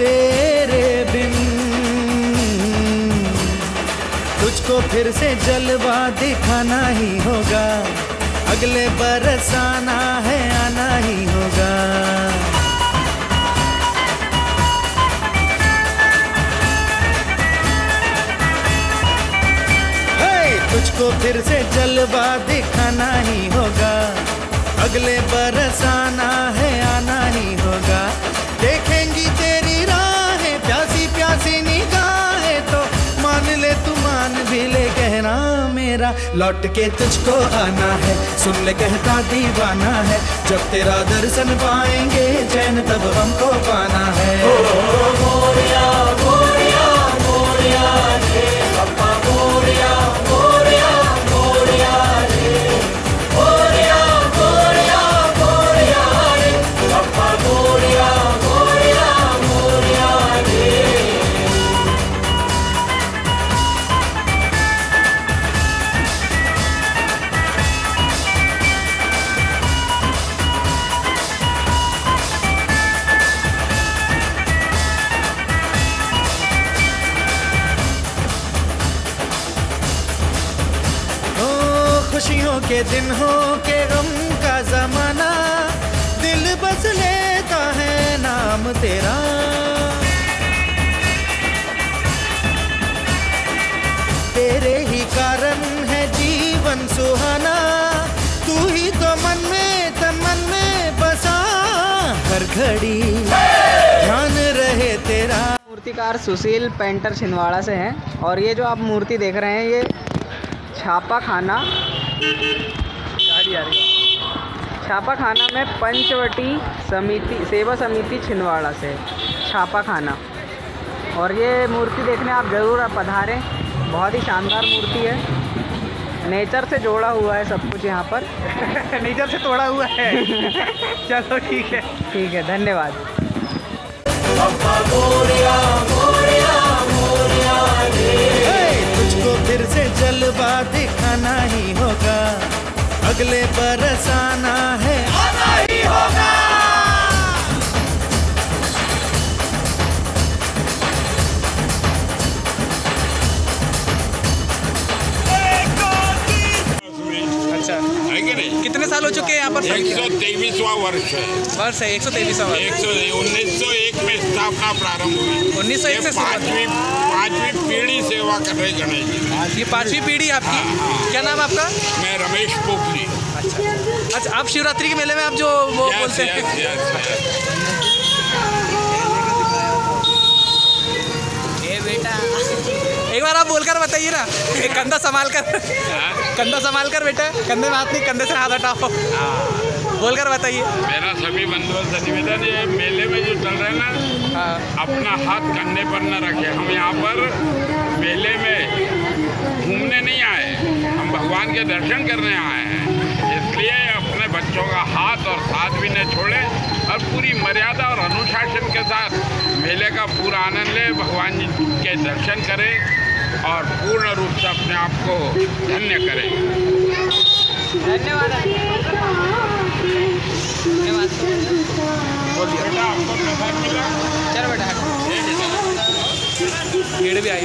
तेरे बिन। तुझको फिर से जलवा दिखाना ही होगा। अगले बरस आना है, आना ही होगा। तुझको फिर से जलवा दिखाना ही होगा। अगले बरस आना है, आना मेरा, लौट के तुझको आना है। सुन ले, कहता दीवाना है, जब तेरा दर्शन पाएँगे, चैन तब हमको पाना है। खुशियों के दिन हो के गम का जमाना दिल बस लेता है नाम तेरा। तेरे ही कारण है जीवन सुहाना, तू ही तो मन में तमन में बसा हर घड़ी। ध्यान रहे तेरा। मूर्तिकार सुशील पेंटर छिंदवाड़ा से हैं और ये जो आप मूर्ति देख रहे हैं, ये छापा खाना गाड़ी आ रही छापा खाना में पंचवटी समिति सेवा समिति छिंदवाड़ा से। छापा खाना और ये मूर्ति देखने आप ज़रूर पधारें। बहुत ही शानदार मूर्ति है। नेचर से जोड़ा हुआ है सब कुछ यहाँ पर। नेचर से तोड़ा हुआ है। चलो ठीक है। ठीक है धन्यवाद। तुझको फिर से जलवा ही अगले बरस साल हो चुके हैं यहाँ पर एक सौ तेईसवा वर्ष है। वर्ष है एक सौ तेईस एक सौ उन्नीस सौ एक में स्थापना प्रारंभ हुई। उन्नीस सौ एक से पांचवी पांचवी पीढ़ी सेवा कर रहे गणेश जी। ये पांचवी पीढ़ी आपकी? क्या नाम आपका? मैं रमेश पोखरी। अच्छा। अच्छा आप शिवरात्रि के मेले में आप जो वो बोलते हैं। बताइए ना। एक कंधा संभाल कर कंधा संभाल कर बेटा। कंधे में हाथ नहीं कंधे से हाथ हटाओ। बोलकर बताइए। मेरा सभी बंधुओं से निवेदन ये मेले में जो चल रहे हैं ना हाँ। अपना हाथ कंधे पर न रखे। हम यहाँ पर मेले में घूमने नहीं आए हम भगवान के दर्शन करने आए हैं। इसलिए अपने बच्चों का हाथ और साथ भी न छोड़े और पूरी मर्यादा और अनुशासन के साथ मेले का पूरा आनंद ले। भगवान जी के दर्शन करें। और पूर्ण रूप से अपने आप को धन्य करें। धन्यवाद। धन्यवाद बेटा। आपको भी आई।